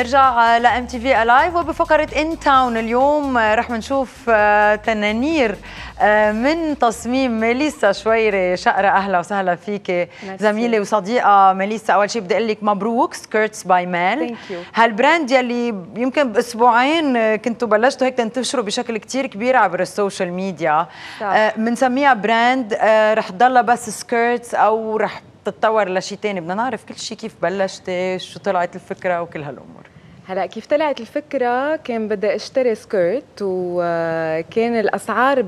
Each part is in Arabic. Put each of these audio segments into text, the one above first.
بنرجع لـ MTV Alive وبفقرة In Town اليوم رح نشوف تنانير من تصميم ميليسا شويري شقرة أهلا وسهلا فيك زميلة وصديقة ميليسا. أول شيء بدي أقول لك مبروك Skirts by Mel هال brand يلي يمكن بأسبوعين كنتوا بلشتوا هيك تنتشروا بشكل كتير كبير عبر ال social media. بنسميها brand رح تضلها بس skirts أو رح تتطور لشيء ثاني بدنا نعرف كل شيء كيف بلشتي شو طلعت الفكرة وكل هالأمور. هلا كيف طلعت الفكرة؟ كان بدي اشتري skirt وكان الأسعار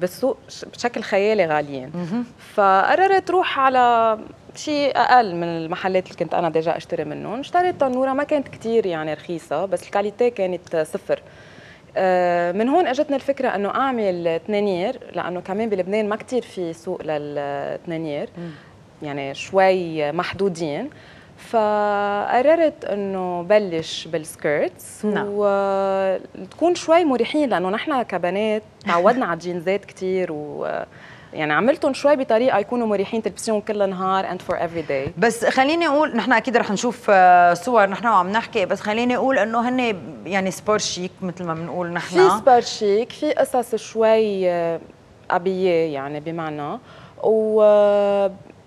بالسوق بشكل خيالي غاليين فقررت روح على شيء أقل من المحلات اللي كنت أنا déjà أشتري منهم. اشتريت تنورة ما كانت كتير يعني رخيصة بس ال qualité كانت صفر. آه، من هون اجتنا الفكرة إنه أعمل تنانير لأنه كمان بلبنان ما كتير في سوق للتنانير يعني شوي محدودين. فقررت إنه بلش بال skirts نعم. وتكون شوي مريحين لأنه نحن كبنات تعودنا على الجينزات كثير و يعني عملتهم شوي بطريقة يكونوا مريحين تلبسيهم كل نهار and for every day بس خليني أقول نحن أكيد رح نشوف صور نحن وعم نحكي بس خليني أقول إنه هن يعني sport chic مثل ما بنقول نحن. في sport chic في قصص شوي آه، habillé يعني بمعنى. و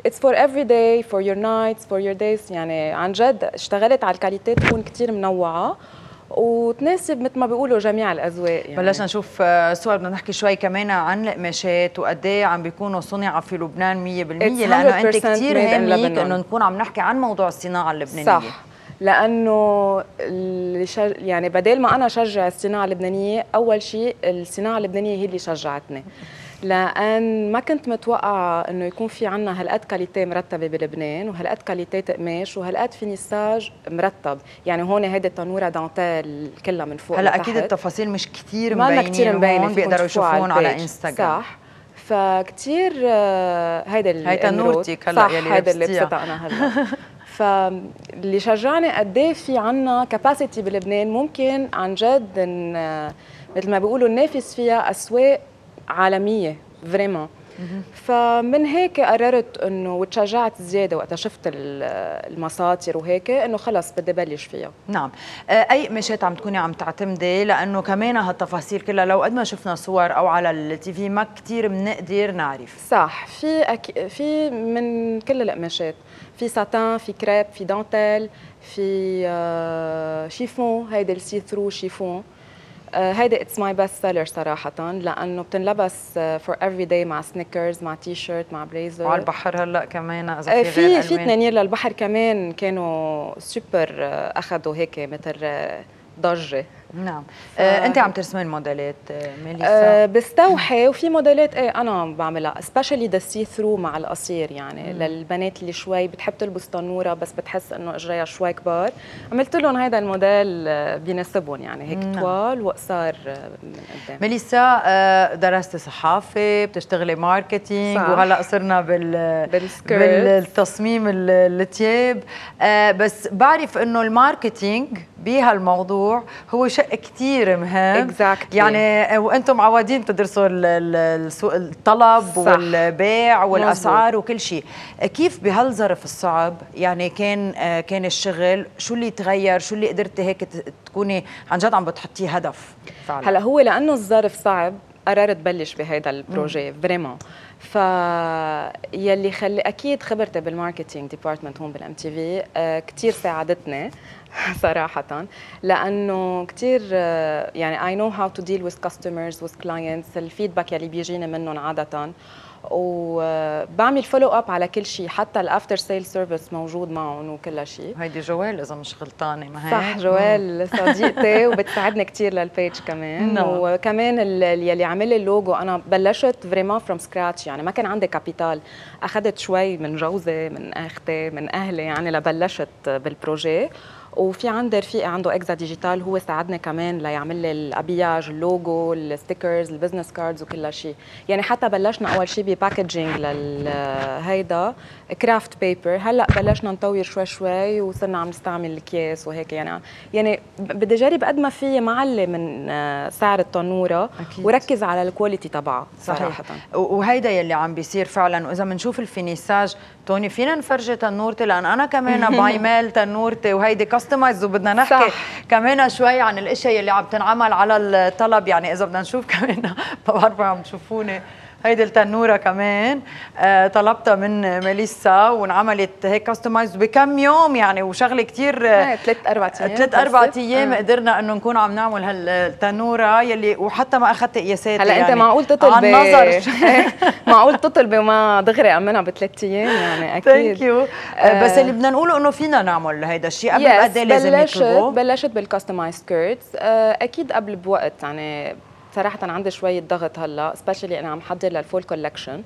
it's for every day for your nights for your days يعني عن جد اشتغلت على ال qualité تكون كثير منوعة وتناسب مثل ما بيقولوا جميع الأذواق يعني. بلشنا نشوف آه، صور بدنا نحكي شوي كمان عن القماشات وقد إيه عم بيكونوا صنع في لبنان 100% لأنه أنت كثير هام ليك إنه نكون عم نحكي عن موضوع الصناعة اللبنانية. صح. لأنه يعني بدل ما أنا شجع الصناعة اللبنانية أول شيء الصناعة اللبنانية هي اللي شجعتني. لأن ما كنت متوقعة إنه يكون في عنا هالقد qualité مرتبة بلبنان وهالقد qualité تقماش وهالقد finissage مرتب. يعني هون هيدي التنورة دانتيل كلها من فوق هلا أكيد التفاصيل مش كثير مبينين كثير مبينة بيقدروا يشوفون على انستغرام صح. فكتير آه، هيدا هي تنورتك هلا يلي هيدا اللي لبستها أنا هلا. فاللي شجعني قد إيه في عنا capacité بلبنان ممكن عن جد مثل ما بيقولوا ننافس فيها أسواق عالمية vraiment فمن هيك قررت إنه وتشجعت زيادة وقتها شفت المساطر وهيك إنه خلص بدي بلش فيها. نعم. آه، أي قماشات عم تكوني عم تعتمدي؟ لأنه كمان هالتفاصيل كلها لو قد ما شفنا صور أو على ال TV ما كثير بنقدر نعرف. صح. في أك... في من كل القماشات. في ساتان في كريب في دانتيل في آه، شيفون. هيدا ال see-through شيفون. هيدي it's my best seller صراحة لأنه بتنلبس for every day مع sneakers مع تي شيرت مع بليزر وعلى البحر هلأ كمان إذا في في في تنانير للبحر كمان كانوا سوبر أخذوا هيك مثل ضجة. نعم. ف... آه أنت عم ترسمين موديلات آه، ميليسا. آه بستوحي وفي موديلات إيه أنا بعملها specially the see-through مع القصير يعني مم. للبنات اللي شوي بتحب تلبس تنورة بس بتحس إنه إجريها شوي كبار. عملت لهم هذا الموديل آه، بيناسبهم يعني هيك نعم. طوال وقصار آه، من قدام. ميليسا آه درستي صحافة بتشتغلي marketing وهلأ صرنا بال بالتصميم الثياب آه بس بعرف إنه ال marketing بهالموضوع هو شق كثير مهم. Exactly. يعني وأنتم معودين تدرسوا السوق الطلب صح. والبيع والأسعار مزبوط. وكل شيء. كيف بهالظرف الصعب؟ يعني كان كان الشغل شو اللي تغير؟ شو اللي قدرتي هيك تكوني عن جد عم بتحطيه هدف فعلا؟ هلأ هو لأنه الظرف صعب قررت بلش بهيدا ال projet vraiment ف يلي خلي أكيد خبرتي بال marketing department هون بالام تي في كثير ساعدتني صراحة لأنه كثير آه، يعني I know how to deal with customers with clients ال feedback يلي بيجيني منهم عادة. وبعمل follow up على كل شيء. حتى ال after sale service موجود معهم وكل شيء. هيدي جوال إذا مش غلطانة ما هيك؟ صح جوال صديقتي وبتساعدني كثير لل page كمان. no. وكمان يلي عمل لي اللوجو أنا بلشت vraiment from scratch يعني ما كان عندي capital أخذت شوي من جوزي من أختي من أهلي يعني لبلشت بال projet وفي عندي رفيقي عنده إكزا ديجيتال هو ساعدني كمان ليعمل لي ال page ال logo ال stickers ال business cards وكل شيء يعني حتى بلشنا أول شيء ب packaging لهيدا kraft paper هلأ بلشنا نطور شوي شوي وصرنا عم نستعمل الاكياس وهيك يعني. يعني بدي جرب قد ما في معلي من آه، سعر التنورة أكيد. وركز على ال quality تبعها صراحة. وهيدا يلي عم بيصير فعلا. وإذا بنشوف ال finissage توني فينا نفرجي تنورتي؟ لأن أنا كمان by Mel تنورتي وهيدي customized وبدنا نحكي صح. كمان شوي عن الاشياء اللي عم تنعمل على الطلب يعني إذا بدنا نشوف كمان ما بعرف عم تشوفوني هيدي التنوره كمان. آه طلبتها من ميليسا وانعملت هيك customized بكم يوم يعني وشغلة كثير ثلاث أربع أيام ثلاث أربع أيام آه. قدرنا إنه نكون عم نعمل هالتنوره يلي وحتى ما أخذت قياسات هلا يعني. انت معقول تطلبي عن نظر. معقول تطلبي وما دغري أمنها بثلاث أيام يعني أكيد. thank you آه بس اللي بدنا نقوله إنه فينا نعمل هيدا الشيء. قبل قد إيه لازم نطلبه بلشت بال customized skirts آه أكيد قبل بوقت يعني صراحة عندي شوية ضغط هلأ specially أنا عم حضر لل fall collection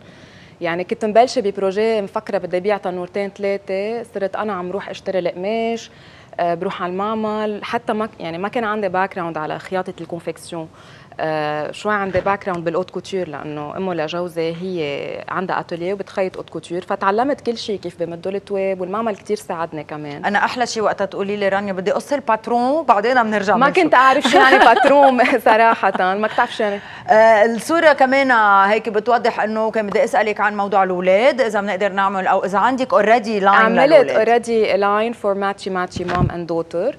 يعني كنت مبلشة ب projet مفكرة بدي أبيع تنورتين ثلاثة صرت أنا عم روح أشتري القماش آه، بروح على المعمل حتى ما يعني ما كان عندي باك على خياطة ال confection آه شوي عندي background بال haute couture لأنه أمه لجوزي هي عندها اتوليه وبتخيط haute couture فتعلمت كل شيء كيف بمدوا التواب والمعمل كثير ساعدني كمان. أنا أحلى شيء وقتها تقولي لي رانيا بدي اقص ال patron بعدين بنرجع ما كنت أعرف شو يعني patron صراحة ما كنت أعرف شو يعني. آه الصورة كمان هيك بتوضح إنه كان بدي أسألك عن موضوع الأولاد إذا بنقدر نعمل أو إذا عندك already line عملت already line for matchy matchy mom and daughter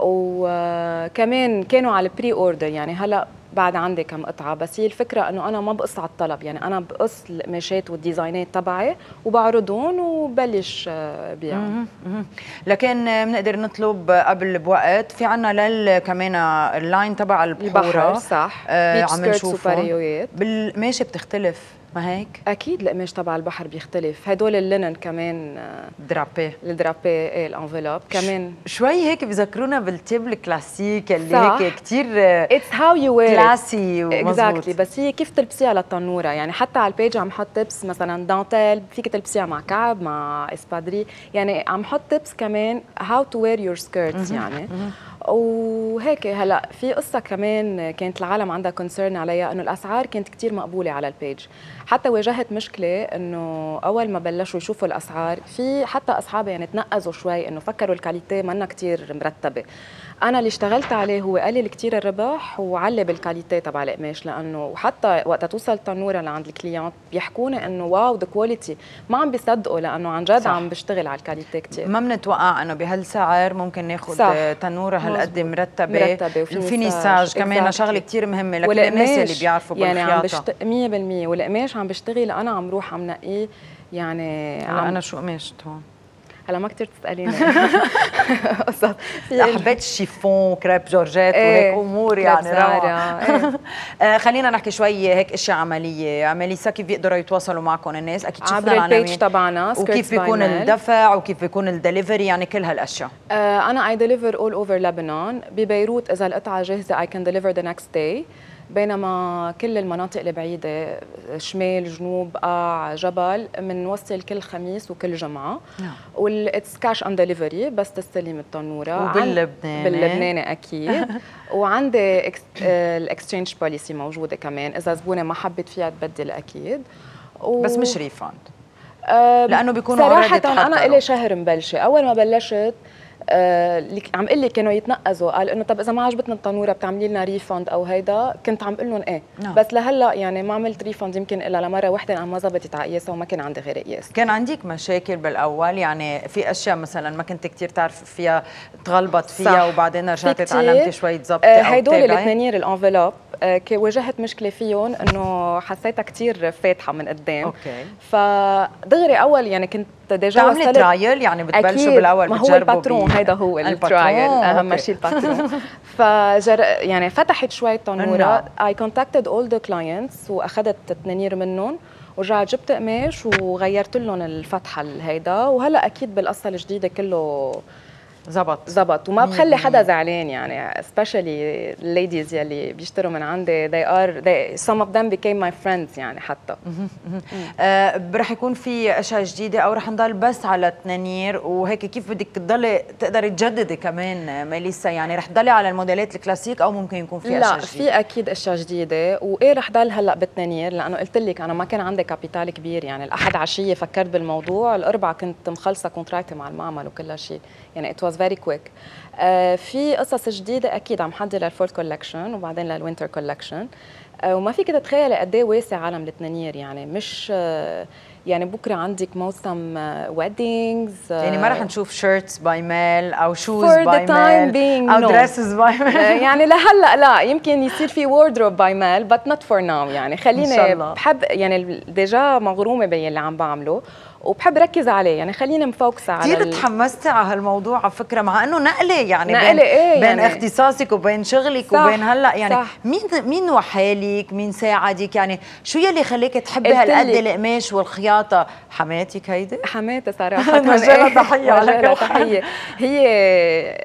وكمان كانوا على ال pre-order يعني هلأ بعد عندي كم قطعة بس هي الفكرة إنه أنا ما بقص على الطلب يعني أنا بقص القماشات وال designات تبعي وبعرضهم وبلش آه، بيعهم لكن بنقدر نطلب قبل بوقت في عنا لل كمان ال line تبع البحور صح. آه عم نشوفه بالقماشه بتختلف. ما هيك؟ أكيد القماش تبع البحر بيختلف، هدول اللينن كمان درابي. الدرابي إيه الانفلوب كمان شوي هيك بذكرونا بالتيب الكلاسيك اللي صح. هيك كثير اتس هاو يو وير كلاسي اكزاكتلي بس هي كيف تلبسيها للتنوره يعني حتى على البيج عم حط تبس مثلا دانتيل فيك تلبسيها مع كعب مع اسبادري يعني عم حط تبس كمان هاو تو وير يور سكيرتس يعني. وهيك هلا في قصة كمان كانت العالم عندها كونسيرن عليها إنه الأسعار كانت كثير مقبولة على البيج حتى واجهت مشكلة إنه أول ما بلشوا يشوفوا الأسعار في حتى أصحابي يعني تنقزوا شوي إنه فكروا ال qualité منا كثير مرتبة. أنا اللي اشتغلت عليه هو قلل كثير الربح وعلي بال qualité تبع القماش لأنه وحتى وقت توصل تنورة لعند ال cliente بيحكوني إنه wow the quality ما عم بيصدقوا لأنه عن جد عم بشتغل على ال qualité كثير ما بنتوقع إنه بهالسعر ممكن ناخذ تنورة هالقد مرتبة. مرتبة ال finissage كمان شغلة كثير مهمة لكل الناس اللي بيعرفوا يعني عم بشت... 100% والقماش عم بشتغل أنا عم روح عم نقيه يعني عم... أنا شو قماشت هون؟ هلا ما كثير تسأليني. قصص حبيت الشيفون crêpe georgette وهيك أمور يعني روعة. إيه. خلينا نحكي شوي هيك أشياء عملية. ميليسا كيف بيقدروا يتواصلوا معكم الناس؟ أكيد شفنا عبر ال page تبعنا وكيف بيكون الدفع وكيف بيكون الدليفري؟ يعني كل هالأشياء. آه أنا I deliver all over لبنان ببيروت إذا القطعة جاهزة I can deliver the next day بينما كل المناطق البعيدة شمال جنوب قاع جبل بنوصل كل خميس وكل جمعة. نعم. و it's cash on delivery بس تستلم التنورة. وباللبناني. باللبناني أكيد. وعندي ال exchange policy موجودة كمان. إذا زبونة ما حبت فيها تبدل أكيد. و... بس مش refund لأنه بيكونوا صراحة أنا إلي شهر مبلشة. أول ما بلشت اللي آه عم قل لي كانوا يتنقزوا قال إنه طب إذا ما عجبتنا التنورة بتعملي لنا refund أو هيدا كنت عم قول لهم إيه. نعم. بس لهلأ يعني ما عملت refund يمكن إلا لمرة وحدة أنا ما زبطت على قياسها وما كان عندي غير قياس كان عندك مشاكل بالأول؟ يعني في أشياء مثلا ما كنت كثير تعرف فيها تغلبط فيها صح. وبعدين رجعتي تعلمتي شوي تظبطي آه هدول الاثنين ال enveloppe. آه واجهت مشكلة فيهم إنه حسيتها كثير فاتحة من قدام. okay. فدغري أول يعني كنت déjà بتعملي trial يعني بتبلشوا بالأول ما هو ال patron هيدا هو ال trial أهم شيء ال patron. فجر يعني فتحت شوي تنوره I contacted all the clients وأخذت تنانير منهم ورجعت جبت قماش وغيرت لهم الفتحة هيدا. وهلأ أكيد بالقصة الجديدة كله زبط. زبط. وما بخلي حدا زعلان يعني specially ال ladies يلي بيشتروا من عندي. They are they some of them became my friends يعني حتى. آه رح يكون في أشياء جديدة أو رح نضل بس على التنانير وهيك كيف بدك تضلي تقدري تجددي كمان ميليسا؟ يعني رح تضلي على الموديلات الكلاسيك أو ممكن يكون في أشياء جديدة؟ لا في أكيد أشياء جديدة. وإيه رح ضل هلأ بالتنانير لأنه قلت لك أنا ما كان عندي capital كبير يعني. الأحد عشية فكرت بالموضوع الاربعاء كنت مخلصة كونتراكتي مع المعمل وكل شيء. يعني it was very quick في قصص جديدة أكيد عم حضر لل fall collection وبعدين لل winter collection وما فيك تتخيلي قد إيه واسع عالم التنانير يعني. مش uh, يعني بكرة عندك موسم weddings يعني ما رح نشوف Shirts By Mel أو Shoes By Mel أو Dresses By Mel يعني لهلأ لا يمكن يصير في Wardrobe By Mel but not for now يعني. خليني بحب يعني déjà مغرومة باللي عم بعمله. وبحب ركز عليه. يعني خليني مفوكسة على كثير تحمستي على هالموضوع على فكرة مع إنه نقلة يعني نقلة بين إيه بين يعني؟ اختصاصك وبين شغلك صح وبين هلأ يعني صح. مين مين وحالك مين ساعدك؟ يعني شو يلي خليك تحبي هالقد القماش والخياطة؟ حماتك هيدي؟ حماتي صراحة. مجالها ضحيه على تحية. هي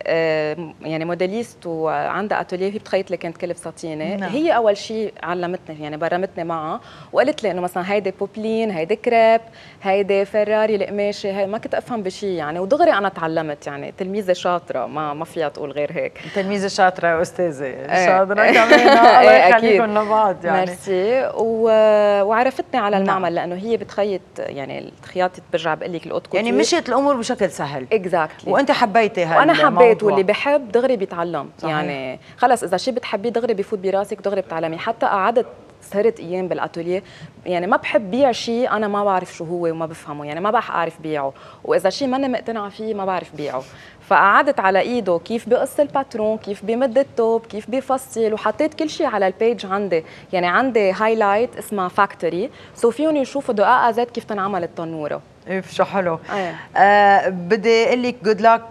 آه، يعني موديليست وعندها اتوليه هي بتخيط لي كانت كلف ساتينه نعم. هي أول شيء علمتني يعني برمتني معها وقالت لي إنه مثلا هيدي بوبلين هيدي كريب هيدي فراري القماشه هي ما كنت أفهم بشيء يعني ودغري أنا تعلمت يعني تلميذة شاطرة ما ما فيها تقول غير هيك. تلميذة شاطرة أستاذة. إيه. شاطرة كمان. الله إيه، يخليكم لبعض يعني. ميرسي و... وعرفتني على نعم. المعمل لأنه هي بتخيط يعني الخياطة برجع بقول لك الاوت يعني مشيت الأمور بشكل سهل. exactly وأنت حبيتي هذا وأنا حبيت واللي بحب دغري بيتعلم. صحيح. يعني خلص إذا شيء بتحبيه دغري بفوت براسك دغري بتعلمي حتى قعدت سهرت أيام بالاتوليه يعني ما بحب بيع شيء أنا ما بعرف شو هو وما بفهمه. يعني ما بح أعرف بيعه. وإذا شيء ماني مقتنعه فيه ما بعرف بيعه. فقعدت على إيده كيف بقص ال patron كيف بمد التوب كيف بفصل وحطيت كل شيء على ال page عندي. يعني عندي highlight اسمها factory so فيهم يشوفوا دقائق زيت كيف تنعمل التنورة. إيه شو حلو. أيه. آه بدي أقول لك good luck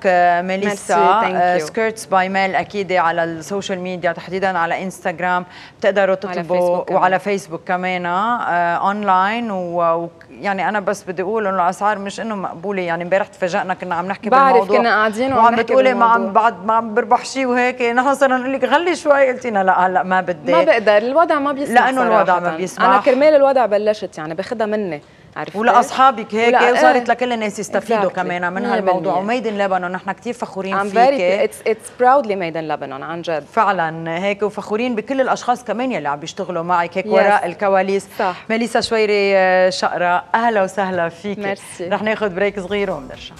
ميليسا. Skirts By Mel أكيد على ال social media تحديدا على انستغرام بتقدروا تطلبوا وعلى فيسبوك كمان آه اونلاين ويعني أنا بس بدي أقول إنه الأسعار مش إنه مقبولة. يعني امبارح تفاجئنا كنا عم نحكي بعرف بالموضوع. كنا قاعدين وعم بتقولي ما عم بعد ما عم بربح شيء وهيك. نحن صرنا نقول لك غلي شوي. قلتينا لا هلأ ما بدي. ما بقدر. الوضع ما بيسمح لأنه الوضع ما بيسمح أنا كرمال الوضع بلشت يعني باخذها مني. عرفتي ولاصحابك هيك؟ ولا وصارت لكل الناس يستفيدوا exactly. كمان. من هالموضوع. و made in لبنان نحن كثير فخورين فيك. it's it's proudly made in لبنان عن جد. فعلا هيك وفخورين بكل الأشخاص كمان يلي عم بيشتغلوا معك هيك yes. وراء الكواليس. صح. ميليسا شويري آه، شقرة. أهلا وسهلا فيك ميرسي رح ناخذ break صغير وبنرجع.